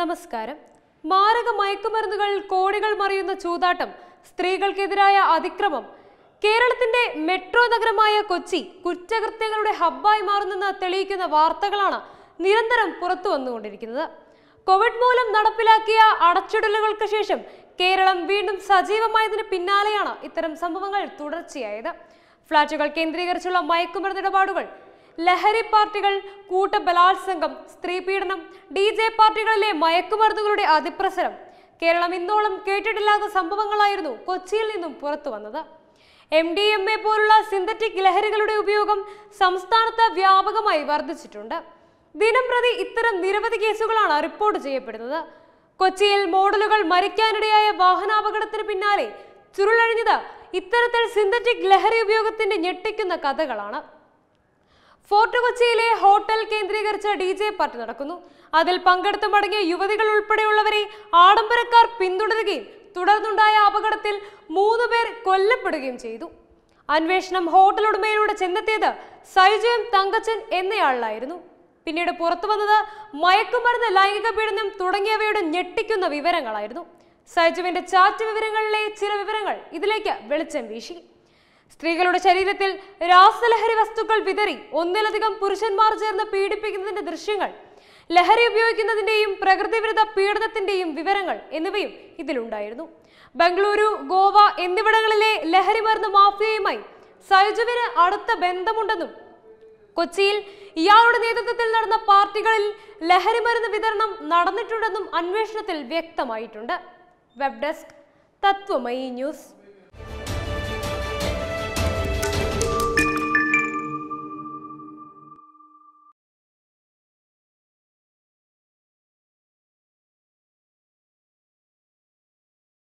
നമസ്കാരം. മാരക മയക്കുമരുന്നുകൾ കോടികൾ മറിയുന്ന ചൂതാട്ടം സ്ത്രീകൾക്കെതിരായ അതിക്രമം കേരളത്തിന്റെ മെട്രോ നഗരമായ കൊച്ചി കുറ്റകൃത്യങ്ങളുടെ ഹബ്ബായി മാറുന്നെന്ന് തെളിയിക്കുന്ന വാർത്തകളാണ് നിരന്തരം പുറത്തു വന്നുകൊണ്ടിരിക്കുന്നത്. കോവിഡ് മൂലം നടപ്പിലാക്കിയ അടച്ചിടലുകൾക്ക് ശേഷം കേരളം വീണ്ടും സജീവമായതിന് പിന്നാലെയാണ് ഇത്തരം സംഭവങ്ങൾ തുടർച്ചയായത്. ഫ്ളാറ്റുകൾ കേന്ദ്രീകരിച്ചുള്ള മയക്കുമരുന്ന് ഇടപാടുകൾ ലഹരി പാർട്ടികൾ കൂട്ട ബലാത്സംഗം സ്ത്രീപീഡനം ഡി ജെ പാർട്ടികളിലെ മയക്കുമരുന്നുകളുടെ അതിപ്രസരം. കേരളം ഇന്നോളം കേട്ടിട്ടില്ലാത്ത സംഭവങ്ങളായിരുന്നു കൊച്ചിയിൽ നിന്നും പുറത്തു വന്നത്. എം ഡി എം എ പോലുള്ള സിന്തറ്റിക് ലഹരികളുടെ ഉപയോഗം സംസ്ഥാനത്ത് വ്യാപകമായി വർദ്ധിച്ചിട്ടുണ്ട്. ദിനം പ്രതി ഇത്തരം നിരവധി കേസുകളാണ് റിപ്പോർട്ട് ചെയ്യപ്പെടുന്നത്. കൊച്ചിയിൽ മോഡലുകൾ മരിക്കാനിടയായ വാഹനാപകടത്തിന് പിന്നാലെ ചുരുളഴിഞ്ഞത് ഇത്തരത്തിൽ സിന്തറ്റിക് ലഹരി ഉപയോഗത്തിന്റെ ഞെട്ടിക്കുന്ന കഥകളാണ്. ഫോർട്ട് കൊച്ചിയിലെ ഹോട്ടൽ കേന്ദ്രീകരിച്ച ഡി ജെ പാർട്ടി നടക്കുന്നു. അതിൽ പങ്കെടുത്ത് മടങ്ങിയ യുവതികൾ ഉൾപ്പെടെയുള്ളവരെ ആഡംബരക്കാർ പിന്തുടരുകയും തുടർന്നുണ്ടായ അപകടത്തിൽ മൂന്ന് പേർ കൊല്ലപ്പെടുകയും ചെയ്തു. അന്വേഷണം ഹോട്ടൽ ഉടമയിലൂടെ ചെന്നെത്തിയത് സൈജയം തങ്കച്ചൻ എന്നയാളിലായിരുന്നു. പിന്നീട് പുറത്തു വന്നത് മയക്കുമരുന്ന് ലൈംഗിക പീഡനം തുടങ്ങിയവയുടെ ഞെട്ടിക്കുന്ന വിവരങ്ങളായിരുന്നു. സൈജുവിന്റെ ചാറ്റ് വിവരങ്ങളിലെ ചില വിവരങ്ങൾ ഇതിലേക്ക് വെളിച്ചം വീശി. സ്ത്രീകളുടെ ശരീരത്തിൽ രാസലഹരി വസ്തുക്കൾ വിതറി ഒന്നിലധികം പുരുഷന്മാർ ചേർന്ന് പീഡിപ്പിക്കുന്നതിന്റെ ദൃശ്യങ്ങൾ ലഹരി ഉപയോഗിക്കുന്നതിന്റെയും പ്രകൃതിവിരുദ്ധ പീഡനത്തിന്റെയും വിവരങ്ങൾ എന്നിവയും ഇതിലുണ്ടായിരുന്നു. ബംഗളൂരു ഗോവ എന്നിവിടങ്ങളിലെ ലഹരി മരുന്ന് മാഫിയയുമായി സൈജുവിന് അടുത്ത ബന്ധമുണ്ടെന്നും കൊച്ചിയിൽ ഇയാളുടെ നേതൃത്വത്തിൽ നടന്ന പാർട്ടികളിൽ ലഹരി മരുന്ന് വിതരണം നടന്നിട്ടുണ്ടെന്നും അന്വേഷണത്തിൽ വ്യക്തമായിട്ടുണ്ട്. Web desk Tatwamayi news.